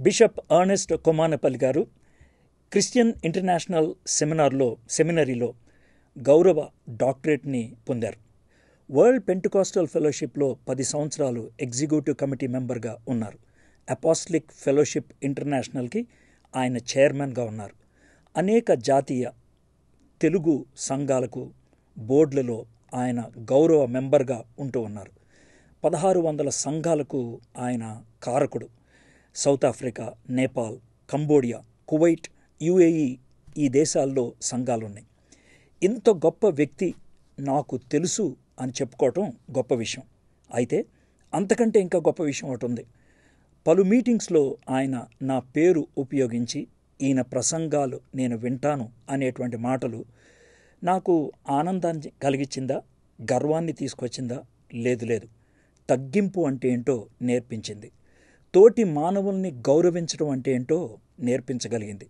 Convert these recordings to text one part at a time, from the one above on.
Bishop Ernest Komanapalli గారు Christian international సెమినార్లో సెమినరీలో గౌరవ డాక్టరేట్ని పొందారు. వరల్డ్ పెంటికాస్టల్ ఫెలోషిప్లో పది సంవత్సరాలు ఎగ్జిక్యూటివ్ కమిటీ మెంబర్గా ఉన్నారు. అపాస్లిక్ ఫెలోషిప్ ఇంటర్నేషనల్కి ఆయన చైర్మన్గా ఉన్నారు. అనేక జాతీయ తెలుగు సంఘాలకు బోర్డులలో ఆయన గౌరవ మెంబర్గా ఉంటూ ఉన్నారు. పదహారు వందల సంఘాలకు ఆయన కారకుడు. South Africa Nepal Cambodia Kuwait UAE ఈ దేశాల్లో సంఘాలున్నాయి. ఇంత గొప్ప వ్యక్తి నాకు తెలుసు అని చెప్పుకోవటం గొప్ప విషయం. అయితే అంతకంటే ఇంకా గొప్ప విషయం ఒకటి ఉంది. పలు మీటింగ్స్లో ఆయన నా పేరు ఉపయోగించి ఈయన ప్రసంగాలు నేను వింటాను అనేటువంటి మాటలు నాకు ఆనందాన్ని కలిగించిందా గర్వాన్ని తీసుకొచ్చిందా? లేదు లేదు. తగ్గింపు అంటే ఏంటో నేర్పించింది. తోటి మానవుల్ని గౌరవించడం అంటే ఏంటో నేర్పించగలిగింది.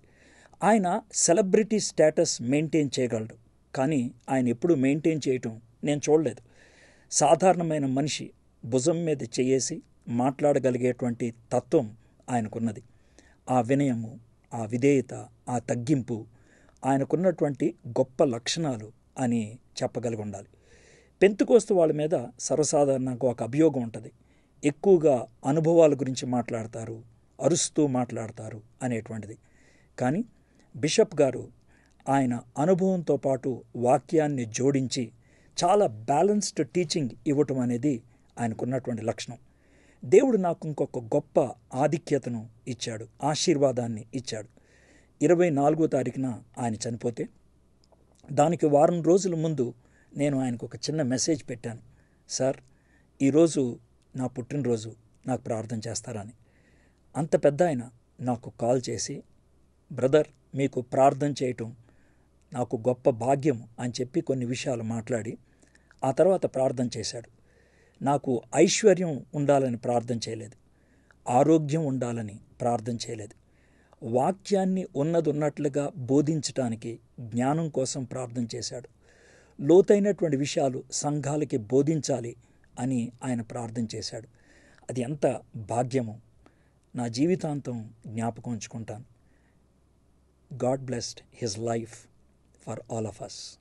ఆయన సెలబ్రిటీ స్టేటస్ మెయింటైన్ చేయగలడు. కానీ ఆయన ఎప్పుడు మెయింటైన్ చేయటం నేను చూడలేదు. సాధారణమైన మనిషి భుజం మీద చేయేసి మాట్లాడగలిగేటువంటి తత్వం ఆయనకున్నది. ఆ వినయము ఆ విధేయత ఆ తగ్గింపు ఆయనకున్నటువంటి గొప్ప లక్షణాలు అని చెప్పగలిగి ఉండాలి. పెంతుకోస్తు వాళ్ళ మీద సర్వసాధారణంగా ఒక అభియోగం ఉంటుంది. ఎక్కువగా అనుభవాల గురించి మాట్లాడతారు అరుస్తూ మాట్లాడతారు అనేటువంటిది. కానీ బిషప్ గారు ఆయన అనుభవంతో పాటు వాక్యాన్ని జోడించి చాలా బ్యాలెన్స్డ్ టీచింగ్ ఇవ్వటం అనేది ఆయనకున్నటువంటి లక్షణం. దేవుడు నాకు ఇంకొక గొప్ప ఆధిక్యతను ఇచ్చాడు ఆశీర్వాదాన్ని ఇచ్చాడు. ఇరవై నాలుగో తారీఖున ఆయన చనిపోతే దానికి వారం రోజుల ముందు నేను ఆయనకు ఒక చిన్న మెసేజ్ పెట్టాను. సార్ ఈరోజు నా పుట్టినరోజు నాకు ప్రార్థన చేస్తారని. అంత పెద్ద ఆయన నాకు కాల్ చేసి బ్రదర్ మీకు ప్రార్థన చేయటం నాకు గొప్ప భాగ్యం అని చెప్పి కొన్ని విషయాలు మాట్లాడి ఆ తర్వాత ప్రార్థన చేశాడు. నాకు ఐశ్వర్యం ఉండాలని ప్రార్థన చేయలేదు. ఆరోగ్యం ఉండాలని ప్రార్థన చేయలేదు. వాక్యాన్ని ఉన్నదున్నట్లుగా బోధించటానికి జ్ఞానం కోసం ప్రార్థన చేశాడు. లోతైనటువంటి విషయాలు సంఘాలకి బోధించాలి అని ఆయన ప్రార్థన చేశాడు. అది ఎంత భాగ్యమో. నా జీవితాంతం జ్ఞాపకం ఉంచుకుంటాను. God blessed his life for all of us